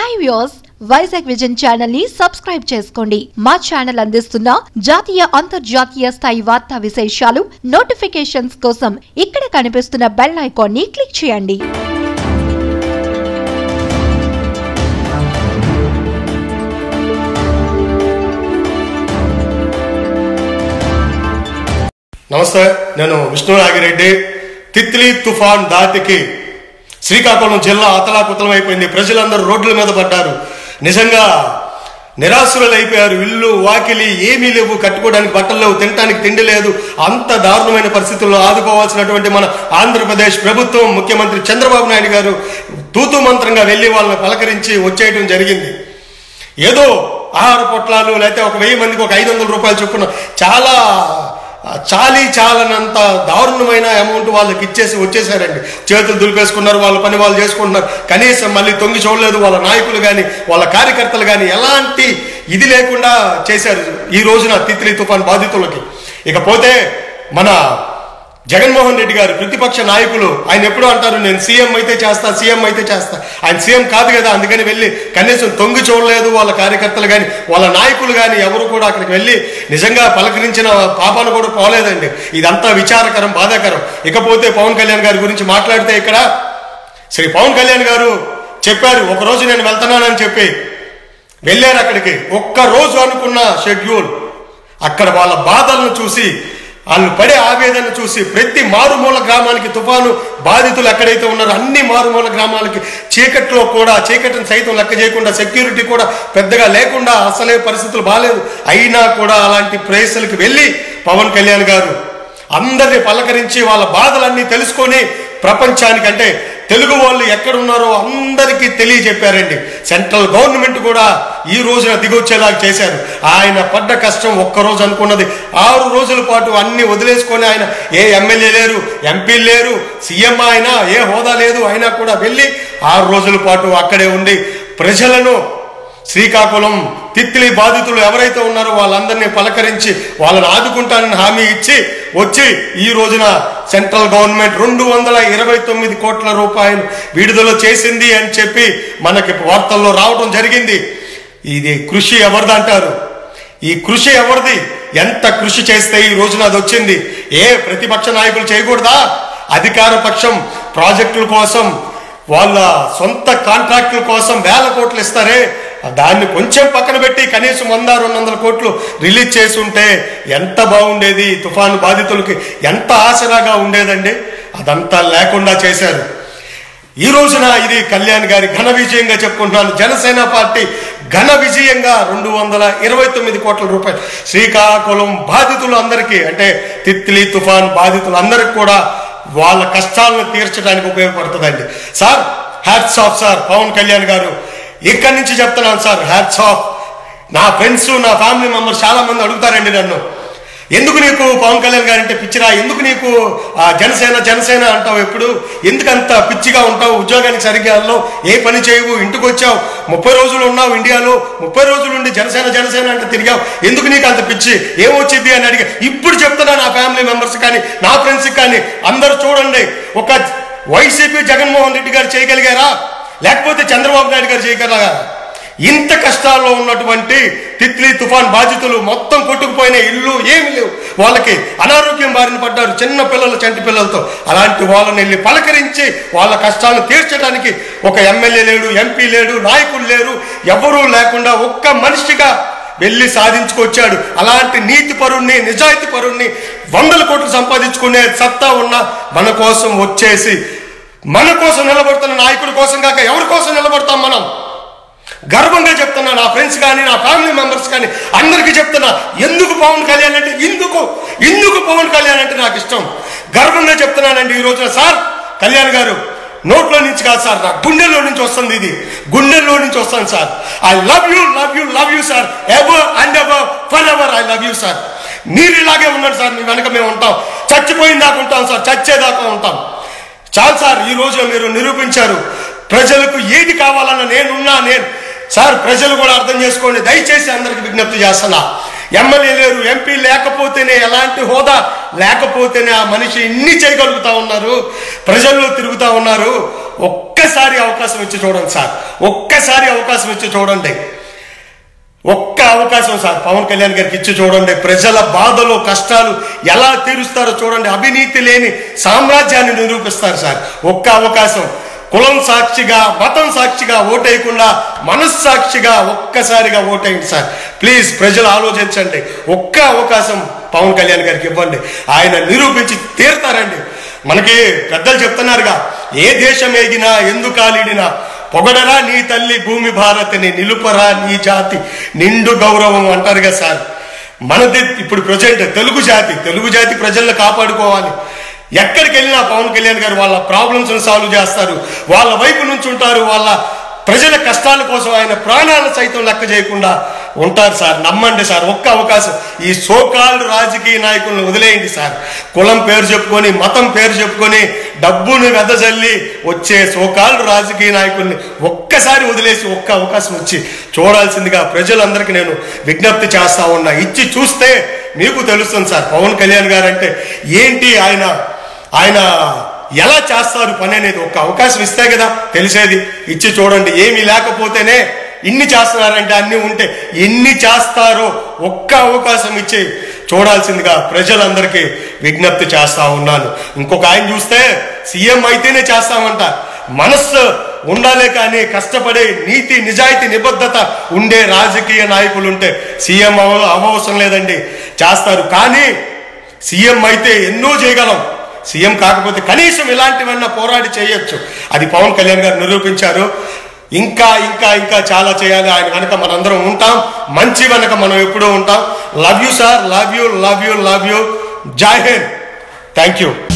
Hi views Vizag vision ఛానల్ని subscribe చేసుకోండి. మా ఛానల్ అందిస్తున్న జాతీయ అంతర్జాతీయ స్థాయి వార్తా విశేషాలు నోటిఫికేషన్స్ కోసం ఇక్కడ కనిపిస్తున్న బెల్ ఐకాన్ని క్లిక్ చేయండి. నమస్తే నేను విష్ణు నాగిరెడ్డి తిత్లీ తుఫాన్ దాటికి శ్రీకాకుళం జిల్లా అతలాకుతలం అయిపోయింది. ప్రజలందరూ రోడ్ల మీద పడ్డారు. నిజంగా నిరాశ్రులు అయిపోయారు. ఇల్లు వాకిలి ఏమీ లేవు. కట్టుకోవడానికి బట్టలు లేవు. తినడానికి తిండి లేదు. అంత దారుణమైన పరిస్థితుల్లో ఆదుకోవాల్సినటువంటి మన ఆంధ్రప్రదేశ్ ప్రభుత్వం ముఖ్యమంత్రి చంద్రబాబు నాయుడు గారు తూతు మంత్రంగా వెళ్ళి వాళ్ళని పలకరించి వచ్చేయడం జరిగింది. ఏదో ఆహార పొట్లాలు లేకపోతే ఒక వెయ్యి మందికి ఒక ఐదు వందల రూపాయలు చొప్పున చాలా చాలీ చాలనంత దారుణమైన అమౌంట్ వాళ్ళకి ఇచ్చేసి వచ్చేసారండి. చేతులు దులిపేసుకున్నారు వాళ్ళ పని వాళ్ళు చేసుకుంటున్నారు. కనీసం మళ్ళీ తొంగి చూడలేదు వాళ్ళ నాయకులు కానీ వాళ్ళ కార్యకర్తలు కానీ ఎలాంటి ఇది లేకుండా చేశారు ఈ రోజున తిత్లీ తుఫాన్ బాధితులకి. ఇకపోతే మన జగన్మోహన్ రెడ్డి గారు ప్రతిపక్ష నాయకులు ఆయన ఎప్పుడూ అంటారు నేను సీఎం అయితే చేస్తా సీఎం అయితే చేస్తా. ఆయన సీఎం కాదు కదా అందుకని వెళ్ళి కనీసం తొంగి చూడలేదు వాళ్ళ కార్యకర్తలు కానీ వాళ్ళ నాయకులు కానీ ఎవరు కూడా అక్కడికి వెళ్ళి నిజంగా పలకరించిన పాపాను కూడా పోలేదండి. ఇదంతా విచారకరం బాధాకరం. ఇకపోతే పవన్ కళ్యాణ్ గారి గురించి మాట్లాడితే ఇక్కడ శ్రీ పవన్ కళ్యాణ్ గారు చెప్పారు ఒక రోజు నేను వెళ్తున్నానని చెప్పి. వెళ్ళారు అక్కడికి. ఒక్క రోజు అనుకున్న షెడ్యూల్. అక్కడ వాళ్ళ బాధలను చూసి వాళ్ళు పడే ఆవేదన చూసి ప్రతి మారుమూల గ్రామానికి తుఫాను బాధితులు ఎక్కడైతే ఉన్నారో అన్ని మారుమూల గ్రామాలకి చీకట్లో కూడా చీకటిని సైతం లెక్క చేయకుండా సెక్యూరిటీ కూడా పెద్దగా లేకుండా అసలే పరిస్థితులు బాగాలేదు అయినా కూడా అలాంటి ప్రేసులకు వెళ్ళి పవన్ కళ్యాణ్ గారు అందరిని పలకరించి వాళ్ళ బాధలన్నీ తెలుసుకొని ప్రపంచానికి అంటే తెలుగు వాళ్ళు ఎక్కడున్నారో అందరికీ తెలియజెప్పారండి. సెంట్రల్ గవర్నమెంట్ కూడా ఈ రోజున దిగొచ్చేలాగా చేశారు. ఆయన పడ్డ కష్టం ఒక్కరోజు అనుకున్నది. ఆరు రోజుల పాటు అన్ని వదిలేసుకొని ఆయన ఏ ఎమ్మెల్యే లేరు ఎంపీ లేరు సీఎం ఆయన ఏ హోదా లేదు అయినా కూడా వెళ్ళి ఆరు రోజుల పాటు అక్కడే ఉండి ప్రజలను శ్రీకాకుళం తిత్లీ బాధితులు ఎవరైతే ఉన్నారో వాళ్ళందరినీ పలకరించి వాళ్ళని ఆదుకుంటానని హామీ ఇచ్చి వచ్చి ఈ రోజున సెంట్రల్ గవర్నమెంట్ రెండు వందల ఇరవై తొమ్మిది కోట్ల రూపాయలు విడుదల చేసింది అని చెప్పి మనకి వార్తల్లో రావడం జరిగింది. ఇది కృషి ఎవరిది అంటారు? ఈ కృషి ఎవరిది? ఎంత కృషి చేస్తే ఈ రోజున అది వచ్చింది? ఏ ప్రతిపక్ష నాయకులు చేయకూడదా? అధికార పక్షం ప్రాజెక్టుల కోసం వాళ్ళ సొంత కాంట్రాక్టుల కోసం వేల కోట్లు ఇస్తారే? దాన్ని కొంచెం పక్కన పెట్టి కనీసం వంద రెండు వందల కోట్లు రిలీజ్ చేసి ఉంటే ఎంత బాగుండేది? తుఫాను బాధితులకి ఎంత ఆసరాగా ఉండేదండి? అదంతా లేకుండా చేశారు. ఈ రోజున ఇది కళ్యాణ్ గారి ఘన విజయంగా చెప్పుకుంటున్నాను. జనసేన పార్టీ ఘన విజయంగా రెండు వందల ఇరవై తొమ్మిది కోట్ల రూపాయలు. శ్రీకాకుళం బాధితులు అందరికీ అంటే తిత్లీ తుఫాన్ బాధితులు అందరికి కూడా వాళ్ళ కష్టాలను తీర్చడానికి ఉపయోగపడుతుందండి. Sir hats off sir Pawan Kalyan garu. ఇక్కడి నుంచి చెప్తున్నాను సార్ హ్యాట్స్ ఆఫ్ నా ఫ్రెండ్స్ నా ఫ్యామిలీ మెంబర్స్ చాలా మంది అడుగుతారండి నన్ను. ఎందుకు నీకు పవన్ కళ్యాణ్ గారు అంటే పిచ్చిరా? ఎందుకు నీకు ఆ జనసేన జనసేన అంటావు ఎప్పుడు? ఎందుకంత పిచ్చిగా ఉంటావు? ఉద్యోగానికి సరిగ్గా వెళ్ళవు. ఏ పని చేయవు? ఇంటికి వచ్చావు. ముప్పై రోజులు ఉన్నావు ఇండియాలో. ముప్పై రోజులు ఉండి జనసేన జనసేన అంటే తిరిగావు. ఎందుకు నీకు అంత పిచ్చి? ఏమొచ్చింది అని అడిగా. ఇప్పుడు చెప్తున్నా నా ఫ్యామిలీ మెంబర్స్ కానీ నా ఫ్రెండ్స్కి కానీ అందరూ చూడండి. ఒక వైసీపీ జగన్మోహన్ రెడ్డి గారు చేయగలిగారా? లేకపోతే చంద్రబాబు నాయుడు గారు చేయగలరా ఇంత కష్టాల్లో ఉన్నటువంటి తిత్లీ తుఫాన్ బాధితులు మొత్తం కొట్టుకుపోయిన ఇల్లు ఏమి లేవు. వాళ్ళకి అనారోగ్యం బారిన పడ్డారు చిన్న పిల్లలు చంటి పిల్లలతో. అలాంటి వాళ్ళని వెళ్ళి పలకరించి వాళ్ళ కష్టాలను తీర్చడానికి ఒక ఎమ్మెల్యే లేడు ఎంపీ లేడు నాయకులు లేరు. ఎవరూ లేకుండా ఒక్క మనిషిగా వెళ్ళి సాధించుకొచ్చాడు. అలాంటి నీతి పరుణ్ణి నిజాయితీ పరుణ్ణి వందల కోట్లు సంపాదించుకునే సత్తా ఉన్న మన కోసం వచ్చేసి మన కోసం నిలబడుతున్న నాయకుడి కోసం కాక ఎవరి కోసం నిలబడతాం మనం? గర్వంగా చెప్తున్నా నా ఫ్రెండ్స్ కానీ నా ఫ్యామిలీ మెంబర్స్ కానీ అందరికీ చెప్తున్నా ఎందుకు పవన్ కళ్యాణ్ అంటే ఎందుకు ఎందుకు పవన్ కళ్యాణ్ అంటే నాకు ఇష్టం. గర్వంగా చెప్తున్నానండి ఈ రోజున సార్ కళ్యాణ్ గారు నోట్లో నుంచి కాదు సార్ నా గుండెల్లో నుంచి వస్తుంది ఇది. గుండెల్లో నుంచి వస్తాను sir. I love you love you love you sir. Ever and ever for ever I love you sir. మీరు ఇలాగే ఉన్నాడు సార్ మీ వెనక మేము ఉంటాం. చచ్చిపోయిన దాకా ఉంటాం సార్ చచ్చేదాకా ఉంటాం. చాలు సార్ ఈ రోజు మీరు నిరూపించారు. ప్రజలకు ఏది కావాలన్న నేనున్నా నేను. సార్ ప్రజలు కూడా అర్థం చేసుకోండి. దయచేసి అందరికి విజ్ఞప్తి చేస్తున్నా. ఎమ్మెల్యే లేరు ఎంపీ లేకపోతేనే ఎలాంటి హోదా? లేకపోతేనే ఆ మనిషి ఇన్ని చేయగలుగుతా ఉన్నారు. ప్రజల్లో తిరుగుతూ ఉన్నారు. ఒక్కసారి అవకాశం ఇచ్చి చూడండి సార్. ఒక్కసారి అవకాశం ఇచ్చి చూడండి. ఒక్క అవకాశం సార్. పవన్ కళ్యాణ్ గారికి ఇచ్చి చూడండి. ప్రజల బాధలు కష్టాలు ఎలా తీరుస్తారో చూడండి. అవినీతి లేని సామ్రాజ్యాన్ని నిరూపిస్తారు సార్. ఒక్క అవకాశం. కులం సాక్షిగా మతం సాక్షిగా ఓటేయకుండా మనస్సాక్షిగా ఒక్కసారిగా ఓటేయండి సార్. ప్లీజ్ ప్రజలు ఆలోచించండి. ఒక్క అవకాశం పవన్ కళ్యాణ్ గారికి ఇవ్వండి. ఆయన నిరూపించి తీరుతారండి. మనకి పెద్దలు చెప్తున్నారుగా ఏ దేశం ఎగినా ఎందుకు కాలిడినా పొగడరా నీ తల్లి భూమి భారతిని నిలుపరా నీ జాతి. నిండు గౌరవం అంటారుగా సార్. మనది ఇప్పుడు ప్రజెంట్ తెలుగు జాతి. తెలుగు జాతి ప్రజలను కాపాడుకోవాలి. ఎక్కడికి వెళ్ళినా పవన్ కళ్యాణ్ గారు వాళ్ళ ప్రాబ్లమ్స్ని సాల్వ్ చేస్తారు. వాళ్ళ వైపు నుంచి ఉంటారు. వాళ్ళ ప్రజల కష్టాల కోసం ఆయన ప్రాణాలను సైతం లెక్క చేయకుండా ఉంటారు సార్ నమ్మండి సార్ ఒక్క అవకాశం. ఈ సోకాల్డ్ రాజకీయ నాయకులను వదిలేయండి సార్. కులం పేరు చెప్పుకొని మతం పేరు చెప్పుకొని డబ్బును వెదజల్లి వచ్చే సోకాల్డ్ రాజకీయ నాయకుల్ని ఒక్కసారి వదిలేసి ఒక్క అవకాశం వచ్చి చూడాల్సిందిగా ప్రజలందరికీ నేను విజ్ఞప్తి చేస్తా ఉన్నా. ఇచ్చి చూస్తే మీకు తెలుస్తుంది సార్ పవన్ కళ్యాణ్ గారు అంటే ఏంటి ఆయన ఆయన ఎలా చేస్తారు పని అనేది ఒక అవకాశం ఇస్తే కదా తెలిసేది. ఇచ్చి చూడండి ఏమీ లేకపోతేనే ఇన్ని చేస్తున్నారంటే అన్నీ ఉంటే ఎన్ని చేస్తారో ఒక్క అవకాశం ఇచ్చి చూడాల్సిందిగా ప్రజలందరికీ విజ్ఞప్తి చేస్తా ఉన్నాను. ఇంకొక ఆయన చూస్తే సీఎం అయితేనే చేస్తామంట. మనస్సు ఉండాలే కానీ కష్టపడే నీతి నిజాయితీ నిబద్ధత ఉండే రాజకీయ నాయకులు ఉంటే సీఎం అవ అవసరం లేదండి. చేస్తారు. కానీ సీఎం అయితే ఎన్నో చేయగలం. సీఎం కాకపోతే కనీసం ఇలాంటివన్నా పోరాడి చేయొచ్చు. అది పవన్ కళ్యాణ్ గారు నిరూపించారు. ఇంకా ఇంకా ఇంకా చాలా చేయాలి. ఆయన కనుక మనందరం ఉంటాం. మంచి వెనక మనం ఎప్పుడూ ఉంటాం. Love you sir love you love you love you Jai Hind thank you